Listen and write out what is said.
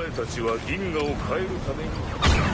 前たちは銀河を変えるために。